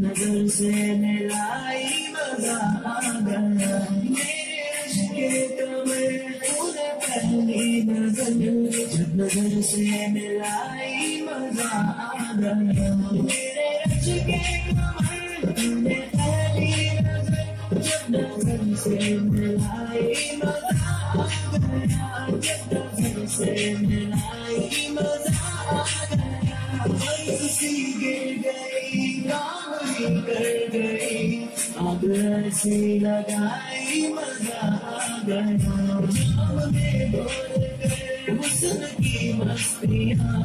नज़र से मिलाई मज़ा आ गया मेरे पहली नज़र नज़र से मिलाई मज़ा आ नज़र से मिलाई मज़ा से मिलाई अब ऐसी लगाई मज़ा आ गया जाम में बोल कर हुस्न की मस्तियाँ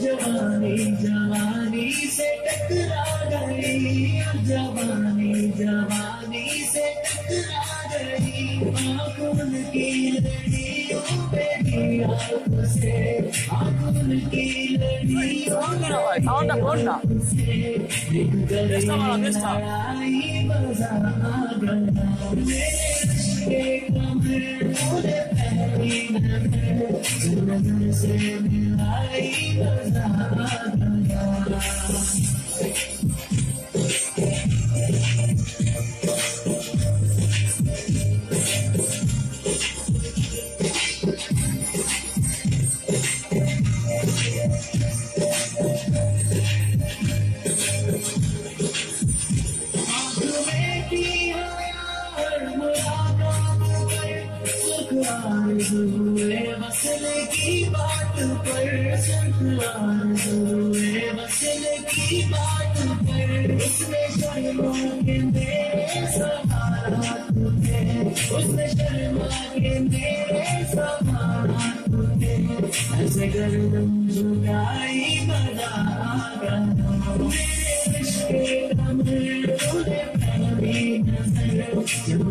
जवानी जवानी से टकरा गई जवानी जवानी से टकरा गई आँखों की लड़ियों पे आँखों की लड़ियों पे गया मेरे मुझे पहली नज़र जो नज़र से मिलाई मज़ा आ गया आरज़ूए वसल की बात पर आरज़ूए वसल की बात पर उसने शर्मा के मेरे सहारा तुझे उसने शर्मा के मेरे सहारा तुझे ऐसे गर्दन झुकाई मज़ा मेरे इश्क़ कमर तूने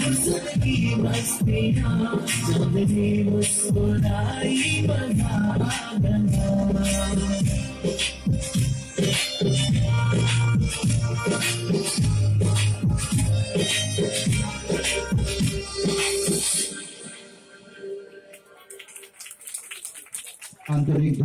की मस्तियाँ जब भी मुस्कुराई बना बना आंतरिक